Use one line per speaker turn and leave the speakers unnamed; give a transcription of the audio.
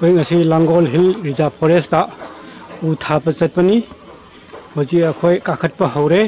कोई लंगोल हिल reserve forest उ था चटनी हजी काखट हौरे।